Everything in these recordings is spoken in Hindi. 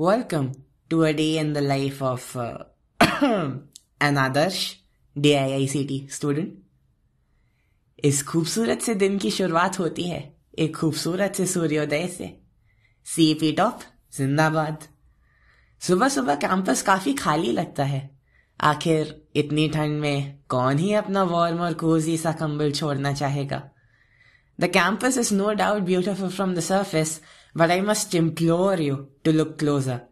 Welcome to a day in the life of uh, an Adarsh DIICT student. इस खूबसूरत से दिन की शुरुआत होती है एक खूबसूरत से सूर्योदय से। सीपी टॉप जिंदाबाद। सुबह सुबह कैंपस काफ़ी खाली लगता है। आखिर इतनी ठंड में कौन ही अपना वार्म और कोजी सा कंबल छोड़ना चाहेगा? The campus is no doubt beautiful from the surface but I must implore you to look closer.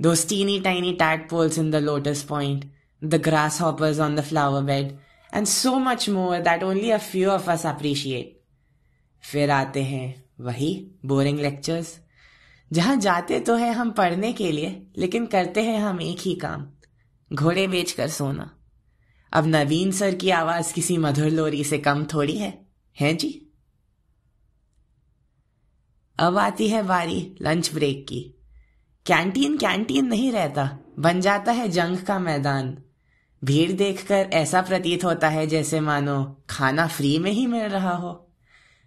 Those teeny tiny tadpoles in the lotus point, the grasshoppers on the flower bed, and so much more that only a few of us appreciate. फिर आते हैं वही बोरिंग लेक्चर्स जहाँ जाते तो है हम पढ़ने के लिए लेकिन करते हैं हम एक ही काम घोड़े बेचकर सोना अब नवीन सर की आवाज़ किसी मधुर लोरी से कम थोड़ी है हैं जी अब आती है बारी लंच ब्रेक की। कैंटीन कैंटीन नहीं रहता। बन जाता है जंग का मैदान। भीड़ देखकर ऐसा प्रतीत होता है जैसे मानो खाना फ्री में ही मिल रहा हो।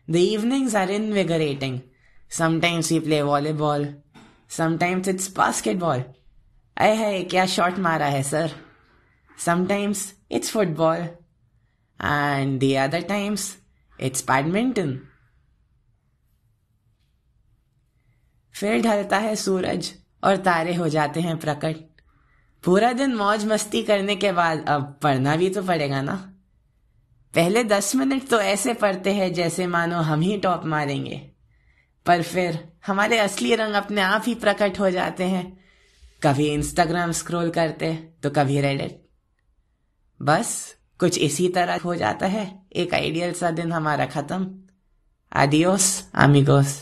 The evenings are in invigorating sometimes we play volleyball sometimes it's basketball अय है क्या शॉट मारा है sir sometimes it's football and the other times it's badminton फिर ढलता है सूरज और तारे हो जाते हैं प्रकट। पूरा दिन मौज मस्ती करने के बाद अब पढ़ना भी तो पड़ेगा ना। पहले दस मिनट तो ऐसे पढ़ते हैं जैसे मानो हम ही टॉप मारेंगे। पर फिर हमारे असली रंग अपने आप ही प्रकट हो जाते हैं। कभी इंस्टाग्राम स्क्रॉल करते तो कभी रेडिट बस कुछ इसी तरह हो जाता है। एक आइडियल सा दिन हमारा खत्म। आदियोस आमिगोस